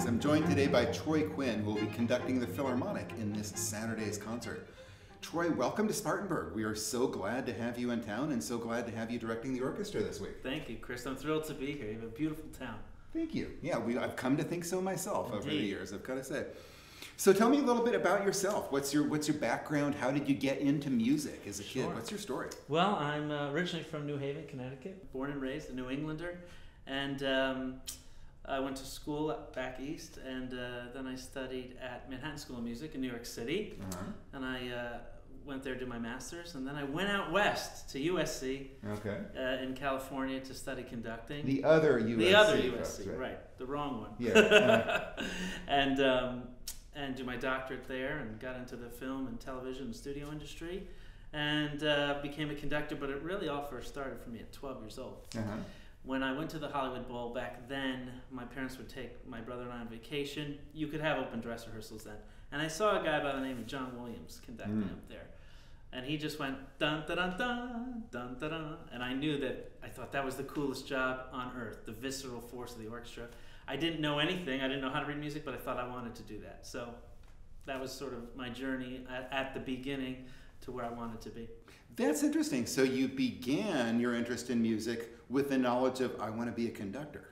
Greetings. I'm joined today by Troy Quinn, who will be conducting the Philharmonic in this Saturday's concert. Troy, welcome to Spartanburg. We are so glad to have you in town and so glad to have you directing the orchestra this week. Thank you, Chris. I'm thrilled to be here. You have a beautiful town. Thank you. Yeah, we, I've come to think so myself Indeed. over the years, I've got to say. So tell me a little bit about yourself. What's your What's your background? How did you get into music as a kid? What's your story? Well, I'm uh, originally from New Haven, Connecticut, born and raised a New Englander, and um, I went to school back east, and uh, then I studied at Manhattan School of Music in New York City, Uh-huh. and I uh, went there to do my master's, and then I went out west to USC Okay. uh, in California to study conducting. The other USC. the other USC, right. the wrong one. Yeah, uh. and um, and do my doctorate there, and got into the film and television and studio industry, and uh, became a conductor. But it really all first started for me at 12 years old. Uh-huh. When I went to the Hollywood Bowl back then, my parents would take my brother and I on vacation. You could have open dress rehearsals then, and I saw a guy by the name of John Williams conducting Mm. up there. And he just went dun dun dun dun dun dun dun, and I knew that I thought that was the coolest job on earth, the visceral force of the orchestra. I didn't know anything. I didn't know how to read music, but I thought I wanted to do that. So that was sort of my journey at, at the beginning to where I wanted to be. That's interesting. So you began your interest in music with the knowledge of I want to be a conductor.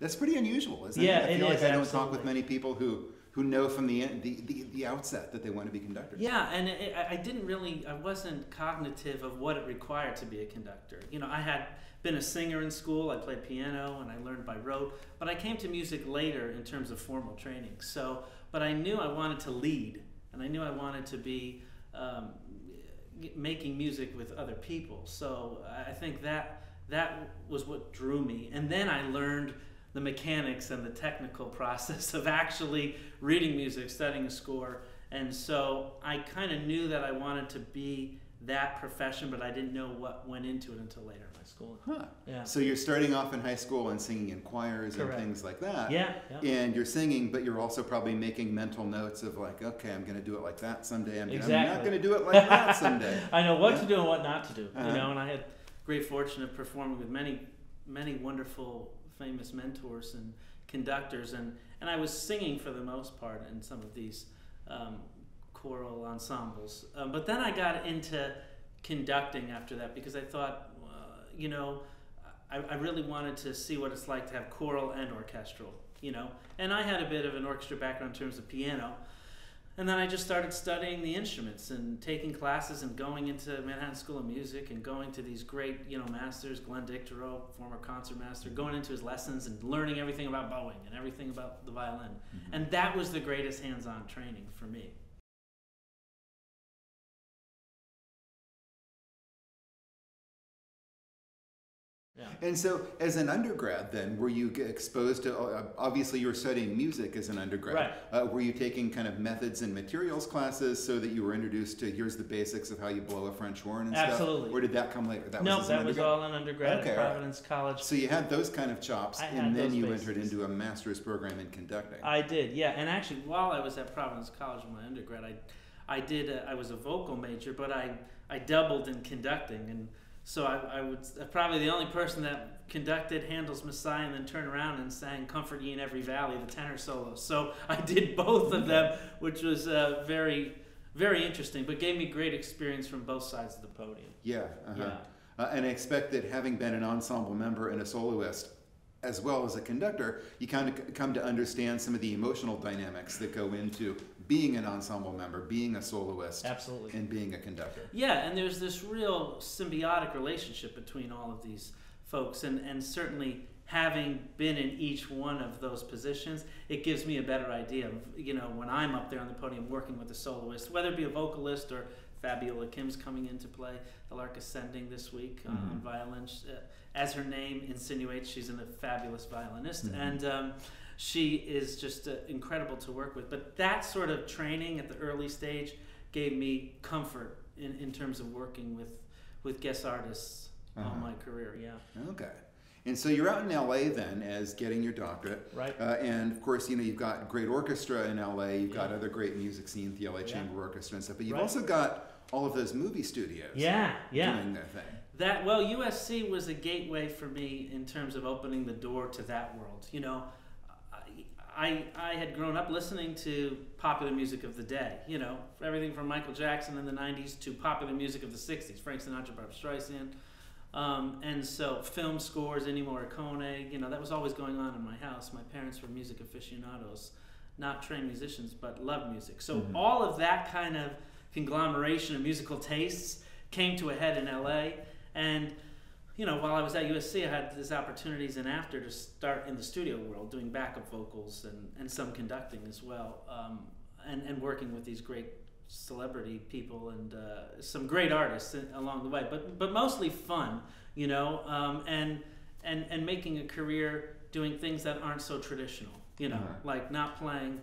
That's pretty unusual, isn't Yeah, it? I it feel like is, I don't talk with many people who who know from the, the the the outset that they want to be conductors. Yeah, and it, I- I didn't really, I wasn't cognitive of what it required to be a conductor. You know, I had been a singer in school, I played piano, and I learned by rote, but I came to music later in terms of formal training. So, but I knew I wanted to lead, and I knew I wanted to be um, making music with other people. So I think that that was what drew me. And then I learned the mechanics and the technical process of actually reading music, studying a score. And so I kind of knew that I wanted to be that profession, but I didn't know what went into it until later in my schooling. Huh. Yeah. So you're starting off in high school and singing in choirs Correct. and things like that. Yeah, yeah. And you're singing, but you're also probably making mental notes of like, okay, I'm going to do it like that someday. I'm, I'm not going to do it like that someday. I know what Yeah. to do and what not to do. Uh-huh. You know, and I had great fortune of performing with many, many wonderful, famous mentors and conductors, and and I was singing for the most part in some of these um, choral ensembles. Um, but then I got into conducting after that because I thought, uh, you know, I, I really wanted to see what it's like to have choral and orchestral. You know, and I had a bit of an orchestra background in terms of piano. And then I just started studying the instruments and taking classes and going into Manhattan School of Music and going to these great, you know, masters, Glenn Dicterow, former concertmaster, going into his lessons and learning everything about bowing and everything about the violin. And that was the greatest hands-on training for me. Yeah. And so, as an undergrad, then, were you exposed to? Uh, obviously, you were studying music as an undergrad. Right. Uh, were you taking kind of methods and materials classes so that you were introduced to here's the basics of how you blow a French horn and Absolutely. stuff? Or did that come later? That no, was as an that was undergrad? all in undergrad Okay, at right. Providence College. So you had those kind of chops, I and then you entered into a master's program in conducting. I did, yeah. And actually, while I was at Providence College in my undergrad, I, I did. A, I was a vocal major, but I, I doubled in conducting, and so I, I would probably the only person that conducted Handel's Messiah and then turned around and sang "Comfort Ye in Every Valley," the tenor solo. So I did both of them, which was uh, very, very interesting, but gave me great experience from both sides of the podium. yeah. Uh-huh. Yeah. Uh, and I expect that having been an ensemble member and a soloist, as well as a conductor, you kind of c- come to understand some of the emotional dynamics that go into being an ensemble member, being a soloist, Absolutely. and being a conductor. Yeah, and there's this real symbiotic relationship between all of these folks, and, and certainly having been in each one of those positions, it gives me a better idea of, you know, when I'm up there on the podium working with a soloist, whether it be a vocalist or Fabiola Kim's coming into play, the Lark Ascending this week uh, on violin. Uh, as her name insinuates, she's in a fabulous violinist, and um, she is just uh, incredible to work with. But that sort of training at the early stage gave me comfort in, in terms of working with, with guest artists Uh-huh. all my career. Yeah. Okay. And so you're out in LA then as getting your doctorate. Right. Uh, and of course, you know, you've got great orchestra in LA, you've got other great music scene, the LA Yeah. Chamber Orchestra and stuff, but you've Right. also got all of those movie studios Yeah, yeah. doing their thing. That well, USC was a gateway for me in terms of opening the door to that world. You know, I, I, had grown up listening to popular music of the day, you know, everything from Michael Jackson in the 90s to popular music of the 60s, Frank Sinatra, Barbra Streisand. Um, and so film scores, Ennio Morricone, you know, that was always going on in my house. My parents were music aficionados, not trained musicians, but loved music. So Mhm. all of that kind of conglomeration of musical tastes came to a head in LA. And you know, while I was at USC, I had these opportunities and after to start in the studio world, doing backup vocals and, and some conducting as well, um, and, and working with these great celebrity people and uh, some great artists along the way, but but mostly fun, you know, um, and and and making a career doing things that aren't so traditional, you know, Uh-huh. like not playing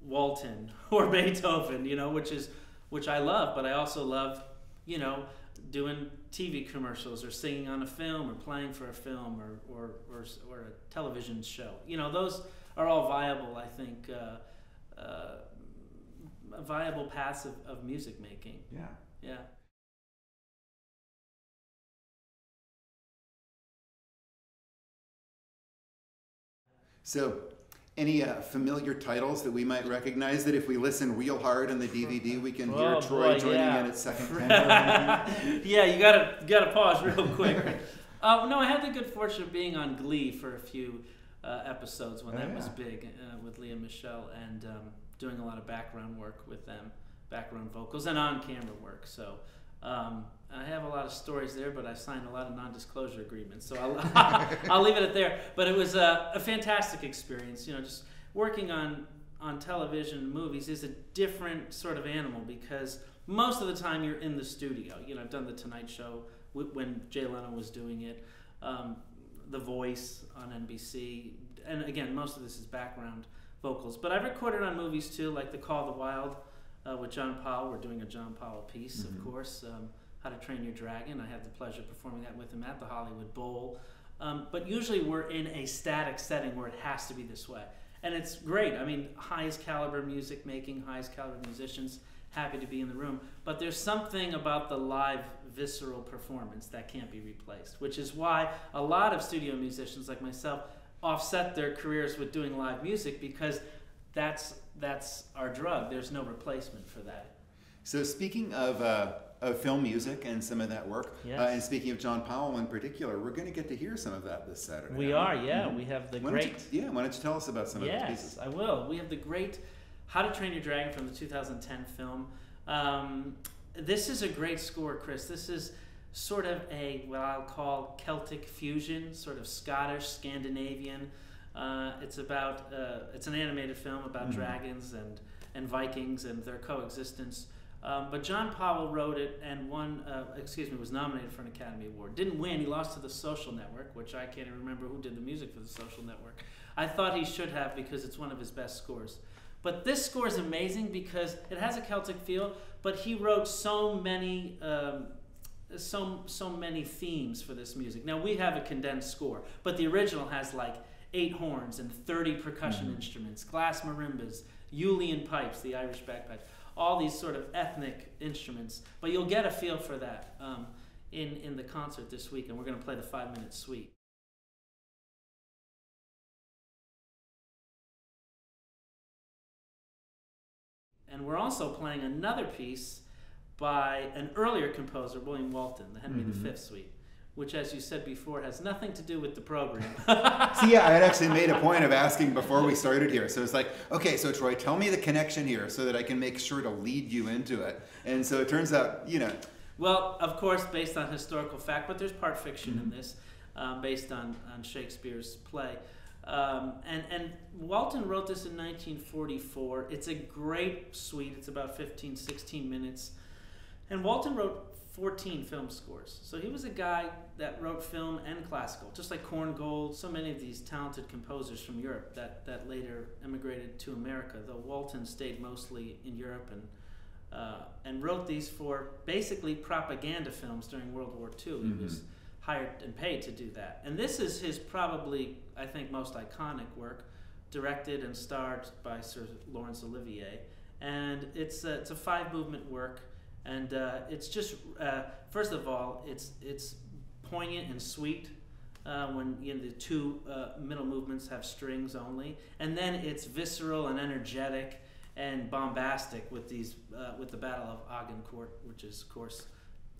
Walton or Beethoven, you know, which is which I love, but I also love, you know, doing TV commercials or singing on a film or playing for a film or, or, or, or a television show. You know, those are all viable, I think, uh, uh, viable paths of, of music making. Yeah. Yeah. So, any uh, familiar titles that we might recognize that if we listen real hard on the DVD, we can hear Oh, Troy boy, joining yeah. in at second tempo? yeah, you gotta you gotta pause real quick. uh, no, I had the good fortune of being on Glee for a few uh, episodes when Oh, that was big uh, with Lea Michele and um, doing a lot of background work with them, background vocals and on-camera work. So. Um, I have a lot of stories there, but I signed a lot of non-disclosure agreements, so I'll, I'll leave it at there. But it was a, a fantastic experience. You know, just working on on television, movies is a different sort of animal because most of the time you're in the studio. You know, I've done the Tonight Show when Jay Leno was doing it, um, The Voice on NBC, and again, most of this is background vocals. But I've recorded on movies too, like The Call of the Wild uh, with John Powell. We're doing a John Powell piece, Mhm. of course. Um, How to Train Your Dragon. I had the pleasure of performing that with him at the Hollywood Bowl. Um, but usually we're in a static setting where it has to be this way. And it's great. I mean, highest caliber music making, highest caliber musicians, happy to be in the room. But there's something about the live, visceral performance that can't be replaced, which is why a lot of studio musicians like myself offset their careers with doing live music because that's that's our drug. There's no replacement for that. So, speaking of, uh, of film music and some of that work, Yes. uh, and speaking of John Powell in particular, we're going to get to hear some of that this Saturday. We are, yeah. Mhm. We have the Why don't you- great yeah, why don't you tell us about some of those yes, pieces? I will. We have the great How to Train Your Dragon from the 2010 film. Um, this is a great score, Chris. This is sort of a what I'll call Celtic fusion, sort of Scottish, Scandinavian. Uh, it's about uh, it's an animated film about Mhm. dragons and and Vikings and their coexistence. Um, but John Powell wrote it and won, uh, excuse me, was nominated for an Academy Award. Didn't win. He lost to The Social Network, which I can't even remember who did the music for The Social Network. I thought he should have because it's one of his best scores. But this score is amazing because it has a Celtic feel, but he wrote so many. Um, so so many themes for this music. Now we have a condensed score, but the original has like eight horns and 30 percussion Mhm. instruments, glass marimbas, Uilleann pipes, the Irish bagpipes, all these sort of ethnic instruments. But you'll get a feel for that um, in in the concert this week, and we're going to play the five minute suite. And we're also playing another piece by an earlier composer, William Walton, the Henry Mhm. V Suite, which, as you said before, has nothing to do with the program. See, yeah, I had actually made a point of asking before we started here. So it's like, okay, so Troy, tell me the connection here so that I can make sure to lead you into it. And so it turns out, you know, Well, of course, based on historical fact, but there's part fiction in Mhm. this, um, based on, on Shakespeare's play. Um, and, and Walton wrote this in 1944. It's a great suite. It's about 15, 16 minutes. And Walton wrote 14 film scores. So he was a guy that wrote film and classical, just like Korngold, so many of these talented composers from Europe that, that later emigrated to America, though Walton stayed mostly in Europe and uh, and wrote these for basically propaganda films during World War II. He was Mhm. hired and paid to do that. And this is his probably, I think, most iconic work, directed and starred by Sir Laurence Olivier. And it's a, it's a five movement work, and uh, it's just uh, first of all, it's it's poignant and sweet. uh, when you know, the two uh, middle movements have strings only, and then it's visceral and energetic and bombastic with these uh, with the Battle of Agincourt, which is of course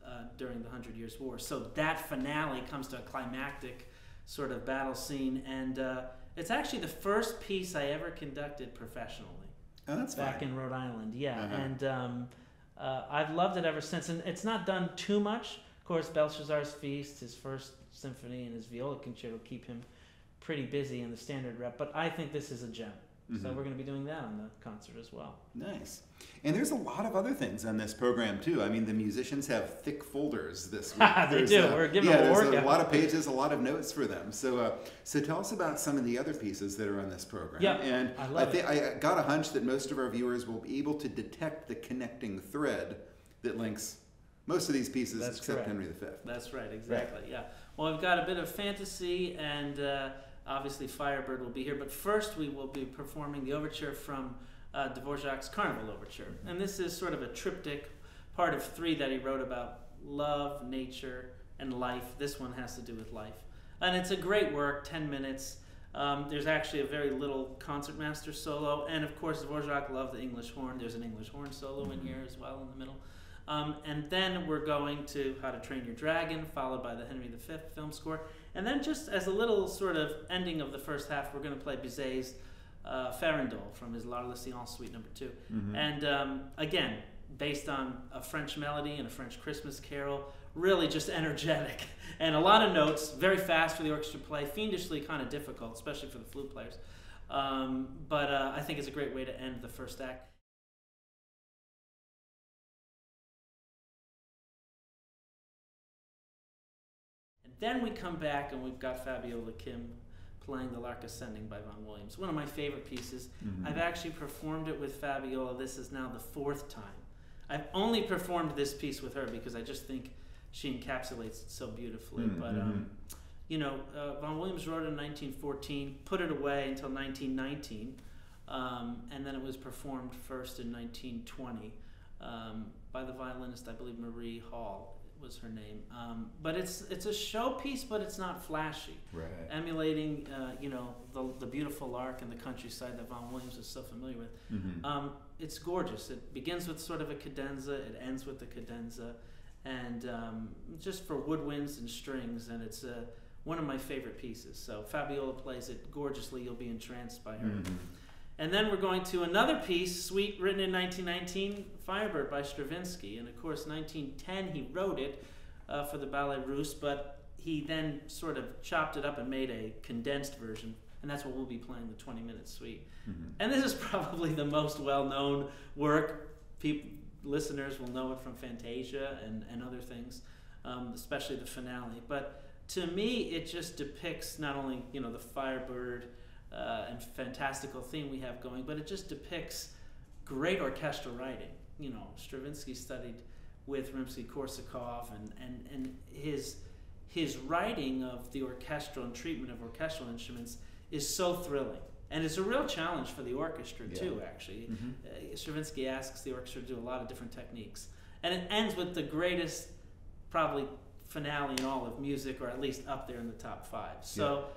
uh, during the Hundred Years' War. So that finale comes to a climactic sort of battle scene, and uh, it's actually the first piece I ever conducted professionally. Oh, that's back fine. in Rhode Island, yeah, Uh-huh. and um, uh, I've loved it ever since. And it's not done too much. Of course, Belshazzar's Feast, his first symphony, and his viola concerto keep him pretty busy in the standard rep. But I think this is a gem. So Mhm. we're going to be doing that on the concert as well. Nice. And there's a lot of other things on this program too. I mean, the musicians have thick folders this week. They There's, do. uh, We're giving yeah, them a there's a lot of pages, a lot of notes for them. So, uh, so tell us about some of the other pieces that are on this program. Yep, and I love thi- I got a hunch that most of our viewers will be able to detect the connecting thread that links most of these pieces, That's except correct. Henry V. That's right, exactly. Yeah. Well, we've got a bit of fantasy, and uh, obviously Firebird will be here. But first, we will be performing the overture from uh, Dvorak's Carnival Overture, and this is sort of a triptych, part of three that he wrote about love, nature, and life. This one has to do with life, and it's a great work. Ten minutes. Um, there's actually a very little concertmaster solo, and of course Dvorak loved the English horn. There's an English horn solo in here as well in the middle. Um, and then we're going to How to Train Your Dragon, followed by the Henry V film score. And then, just as a little sort of ending of the first half, we're going to play Bizet's uh, Farandole from his La Suite Number 2 Mhm. And um, again, based on a French melody and a French Christmas carol, really just energetic. And a lot of notes, very fast for the orchestra to play, fiendishly kind of difficult, especially for the flute players. Um, but uh, I think it's a great way to end the first act. Then we come back and we've got Fabiola Kim playing the Lark Ascending by Vaughan Williams. One of my favorite pieces. Mhm. I've actually performed it with Fabiola. This is now the fourth time. I've only performed this piece with her because I just think she encapsulates it so beautifully. Mm, But um, you know, uh, Vaughan Williams wrote it in 1914, put it away until 1919, um, and then it was performed first in 1920 um, by the violinist, I believe Marie Hall was her name. Um, but it's it's a showpiece, but it's not flashy Right. emulating, uh, you know, the, the beautiful lark and the countryside that Vaughan Williams is so familiar with. Mhm. Um, it's gorgeous. It begins with sort of a cadenza, it ends with a cadenza, and um, just for woodwinds and strings, and it's uh, one of my favorite pieces. So Fabiola plays it gorgeously. You'll be entranced by her. Mhm. And then we're going to another piece, Suite, written in 1919, Firebird by Stravinsky. And of course, 1910 he wrote it uh, for the Ballet Russe, but he then sort of chopped it up and made a condensed version. And that's what we'll be playing, the 20 minute suite. Mhm. And this is probably the most well known work. People, listeners will know it from Fantasia and, and other things, um, especially the finale. But to me, it just depicts not only you know the Firebird uh, and fantastical theme we have going, but it just depicts great orchestral writing. You know, Stravinsky studied with Rimsky-Korsakov, and, and, and his his writing of the orchestral and treatment of orchestral instruments is so thrilling. And it's a real challenge for the orchestra, Yeah. too, actually. Mhm. Uh, Stravinsky asks the orchestra to do a lot of different techniques. And it ends with the greatest, probably, finale in all of music, or at least up there in the top five. So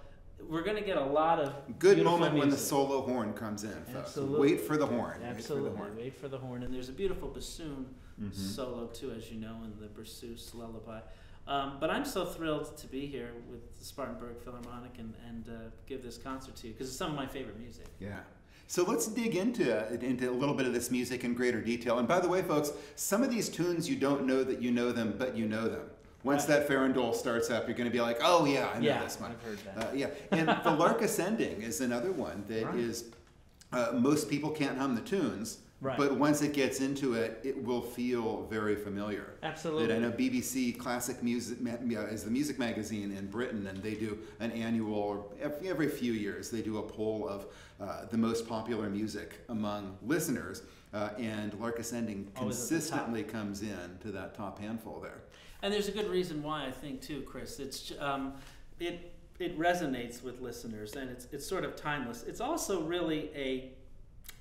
we're going to get a lot of Good moment when the solo horn comes in, folks. Absolutely. Wait for the horn. Absolutely. Wait for the horn. Wait for the horn. And there's a beautiful bassoon Mhm. solo, too, as you know, in the Berceuse lullaby. Um, but I'm so thrilled to be here with the Spartanburg Philharmonic and, and uh, give this concert to you because it's some of my favorite music. Yeah. So let's dig into into a little bit of this music in greater detail. And by the way, folks, some of these tunes you don't know that you know them, but you know them. Once that farandole starts up, you're going to be like, "Oh yeah, I know yeah, this one." I've heard that. Uh, yeah, and the Lark Ascending is another one that is. Right. Uh, most people can't hum the tunes, Right. but once it gets into it, it will feel very familiar. Absolutely. That I know BBC Classic Music is the music magazine in Britain, and they do an annual, every, few years, they do a poll of uh, the most popular music among listeners, uh, and Lark Ascending consistently comes in to that top handful there. And there's a good reason why I think too, Chris. It's um, it it resonates with listeners, and it's it's sort of timeless. It's also really a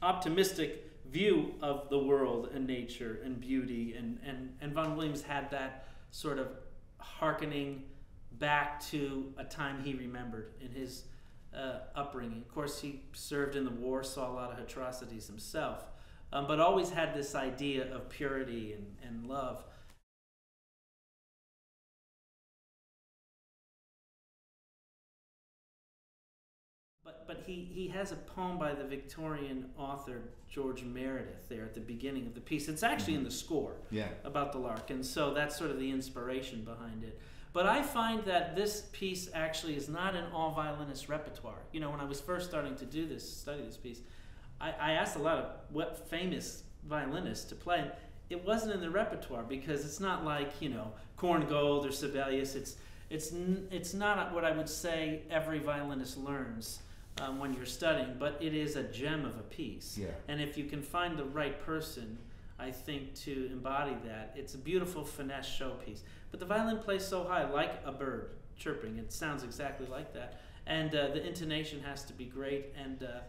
optimistic view of the world and nature and beauty, and and and Vaughan Williams had that sort of hearkening back to a time he remembered in his uh, upbringing. Of course, he served in the war, saw a lot of atrocities himself, um, but always had this idea of purity and, and love. But, but he, he has a poem by the Victorian author George Meredith there at the beginning of the piece. It's actually in the mm-hmm. score Yeah. about the lark, and so that's sort of the inspiration behind it. But I find that this piece actually is not an all violinist repertoire. You know, when I was first starting to do this, study this piece, I, I asked a lot of what famous violinists to play. It wasn't in the repertoire because it's not like you know Korngold or Sibelius. It's it's n- it's not what I would say every violinist learns um, when you're studying, but it is a gem of a piece. Yeah. And if you can find the right person, I think to embody that, it's a beautiful finesse showpiece. But the violin plays so high, like a bird chirping. It sounds exactly like that, and uh, the intonation has to be great. And uh,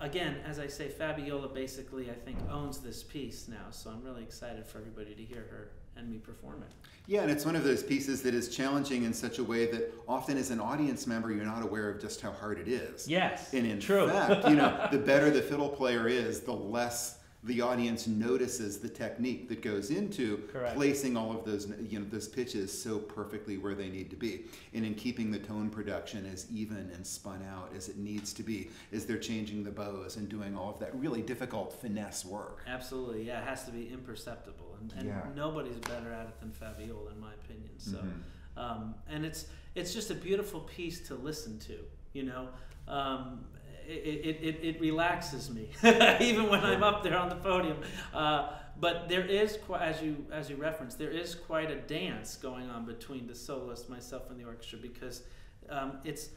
again, as I say, Fabiola basically, I think, owns this piece now. So I'm really excited for everybody to hear her and me perform it. Yeah, and it's one of those pieces that is challenging in such a way that often as an audience member, you're not aware of just how hard it is. Yes, And in true. fact, you know, the better the fiddle player is, the less the audience notices the technique that goes into Correct. placing all of those you know those pitches so perfectly where they need to be and in keeping the tone production as even and spun out as it needs to be as they're changing the bows and doing all of that really difficult finesse work Absolutely, yeah. It has to be imperceptible, and, and Yeah. nobody's better at it than Fabiola, in my opinion. So, Mhm. um, and it's it's just a beautiful piece to listen to. You know, um, it, it, it, relaxes me, even when I'm up there on the podium. Uh, but there is, quite, as you as you referenced, there is quite a dance going on between the soloist, myself, and the orchestra because um, it's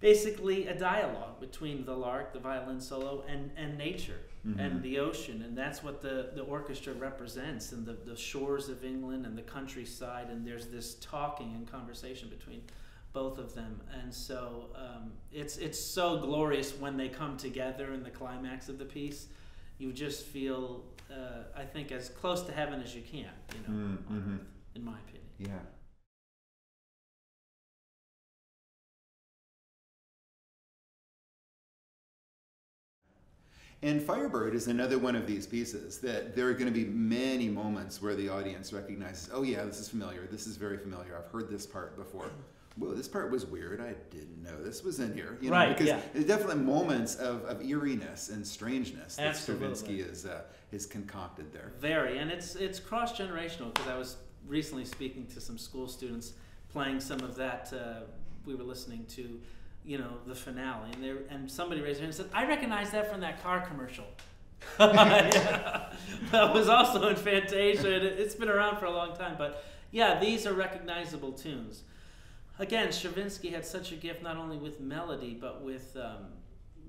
basically a dialogue between the lark, the violin solo, and, and nature Mhm. and the ocean. And that's what the, the orchestra represents and the, the shores of England and the countryside. And there's this talking and conversation between both of them. And so um, it's, it's so glorious when they come together in the climax of the piece. You just feel, uh, I think, as close to heaven as you can, you know, Mm, on earth, in my opinion. yeah And Firebird is another one of these pieces that there are going to be many moments where the audience recognizes, oh, yeah, this is familiar. This is very familiar. I've heard this part before. Whoa, this part was weird. I didn't know this was in here. You know, Right, because yeah. there's definitely moments of, of eeriness and strangeness that. Stravinsky is, uh, is concocted there. Very, and it's it's cross generational because I was recently speaking to some school students playing some of that. Uh, we were listening to, you know, the finale, and there and somebody raised their hand and said, "I recognize that from that car commercial." yeah. That was also in Fantasia. it- It's been around for a long time, but yeah, these are recognizable tunes. Again, Stravinsky had such a gift not only with melody but with um,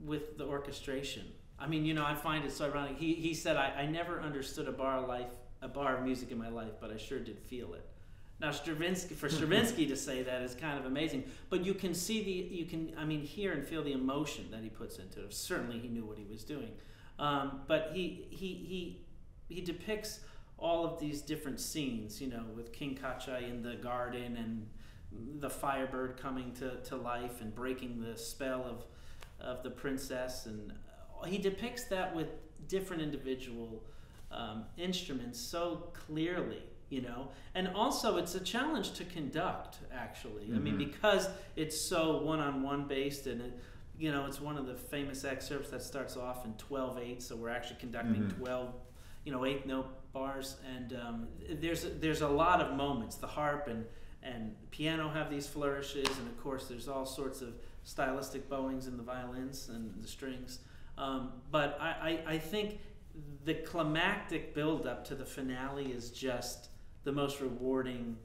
with the orchestration. I mean, you know, I find it so ironic. He, he said, I, I never understood a bar of life, a bar of music in my life, but I sure did feel it. Now, Stravinsky, for Stravinsky to say that is kind of amazing, but you can see the, you can, I mean, hear and feel the emotion that he puts into it. Certainly, he knew what he was doing, um, but he, he, he, he depicts all of these different scenes, you know, with King Kashchei in the garden and the firebird coming to, to life and breaking the spell of, of the princess. And he depicts that with different individual um, instruments so clearly, you know. And also, it's a challenge to conduct, actually. I mean, Mhm. because it's so one on one based and it, you know, it's one of the famous excerpts that starts off in 12 8, so we're actually conducting Mhm. 12 you know eighth note bars and um, there's there's a lot of moments the harp and and piano have these flourishes and of course there's all sorts of stylistic bowings in the violins and the strings. Um, but I, I, I think the climactic build up to the finale is just the most rewarding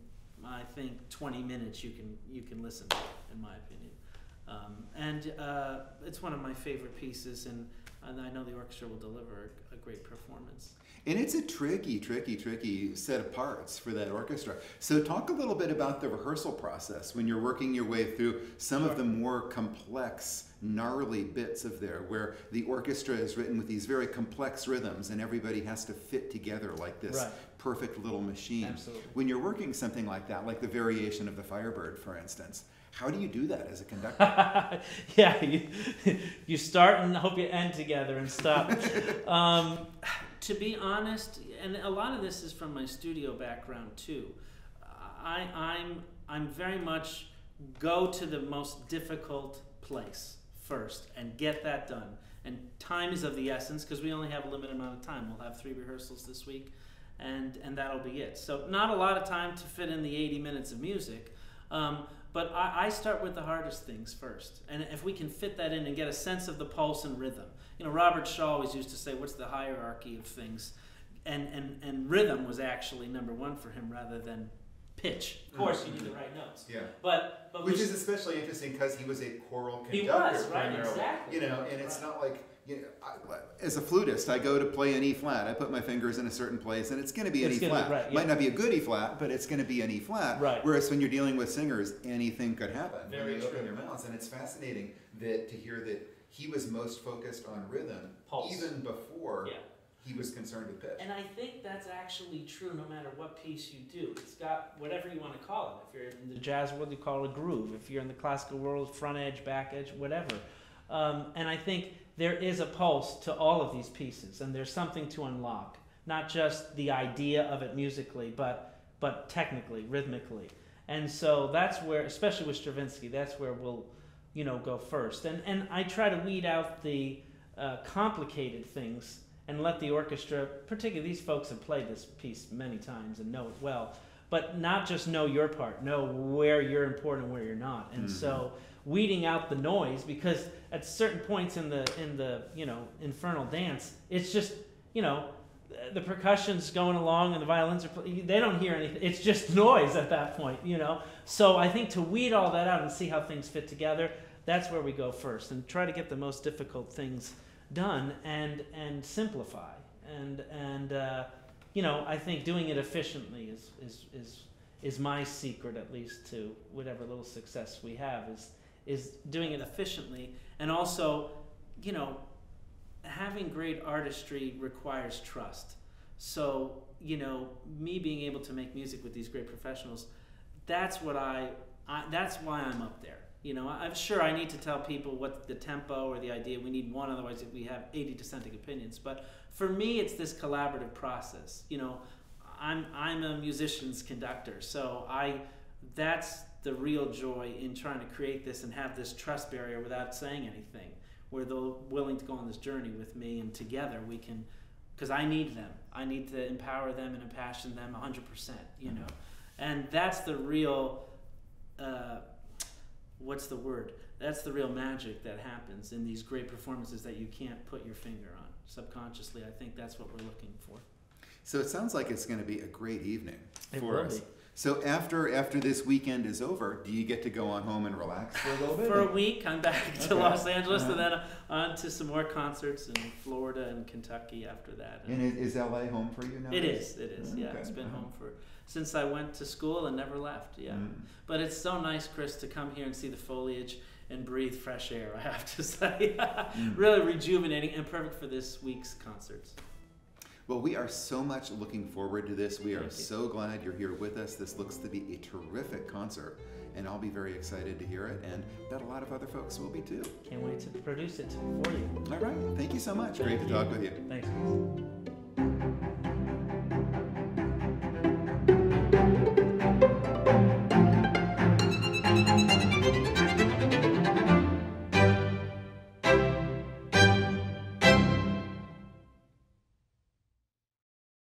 I think 20 minutes you can you can listen to in my opinion. Um, and uh, it's one of my favorite pieces and, and I know the orchestra will deliver a, great performance And it's a tricky, tricky, tricky set of parts for that orchestra. So, talk a little bit about the rehearsal process when you're working your way through some Sure. of the more complex gnarly bits of there where the orchestra is written with these very complex rhythms and everybody has to fit together like this Right. perfect little machine. Absolutely. When you're working something like that, like the variation of the Firebird, for instance, how do you do that as a conductor? yeah, you, you start and hope you end together and stop. um, to be honest, and a lot of this is from my studio background too. I, I'm I'm very much go to the most difficult place first and get that done. And time is of the essence because we only have a limited amount of time. We'll have three rehearsals this week, and and that'll be it. So not a lot of time to fit in the 80 minutes of music. Um, but I, I start with the hardest things first. And if we can fit that in and get a sense of the pulse and rhythm. You know, Robert Shaw always used to say, what's the hierarchy of things? And, and, and rhythm was actually number one for him rather than pitch. Of course, you need the right notes. yeah. But, but Which is especially interesting because he was a choral conductor. He conductor was, right, primarily. exactly. You know, and it's Right. not like you know, I, as a flutist, I go to play an E flat. I put my fingers in a certain place, and it's going to be an It's E flat. right, yeah. Might not be a good E flat, but it's going to be an E flat. Right. Whereas when you're dealing with singers, anything could happen Very when you open your mouths, and it's fascinating that to hear that he was most focused on rhythm Pulse. even before Yeah. he was concerned with pitch. And I think that's actually true no matter what piece you do. It's got whatever you want to call it. If you're in the jazz world, you call it a groove. If you're in the classical world, front edge, back edge, whatever. Um, and I think there is a pulse to all of these pieces, and there's something to unlock. Not just the idea of it musically, but but technically, rhythmically. And so that's where, especially with Stravinsky, that's where we'll, you know, go first. And and I try to weed out the uh, complicated things and let the orchestra, particularly these folks have played this piece many times and know it well, but not just know your part, know where you're important and where you're not. And so weeding out the noise because at certain points in the in the you know infernal dance, it's just you know the percussion's going along and the violins are they don't hear anything. It's just noise at that point you know? So i think to weed all that out and see how things fit together that's where we go first and try to get the most difficult things done and and simplify. And and uh, you know i think doing it efficiently is is is is my secret at least to whatever little success we have is is doing it efficiently and also you know having great artistry requires trust. So, you know, me being able to make music with these great professionals, that's what I, I that's why I'm up there. You know, I'm sure I need to tell people what the tempo or the idea. We need one, otherwise if we have 80 dissenting opinions. But for me, it's this collaborative process. You know, I'm I'm a musician's conductor, so I that's the real joy in trying to create this and have this trust barrier without saying anything. Where they're willing to go on this journey with me and together we can because i need them. I need to empower them and impassion them 100% you know? And that's the real uh, what's the word? That's the real magic that happens in these great performances that you can't put your finger on. Subconsciously i think that's what we're looking for. So it sounds like it's going to be a great evening. It for will us. be. So after after this weekend is over, do you get to go on home and relax for a little bit? for a week i'm back to Okay. los angeles and Uh-huh. then on to some more concerts in florida and kentucky after that And is, is LA home for you now? It is. It is. Yeah, Okay, it's been uh-huh. home for since I went to school and never left. Yeah, Mm. but it's so nice, Chris, to come here and see the foliage and breathe fresh air. I have to say, Mm. really rejuvenating and perfect for this week's concerts. Well, we are so much looking forward to this. We are so glad you're here with us. This looks to be a terrific concert, and I'll be very excited to hear it, and bet a lot of other folks will be too. Can't wait to produce it for you. All right. Thank you so much. Great to talk with you. Thanks.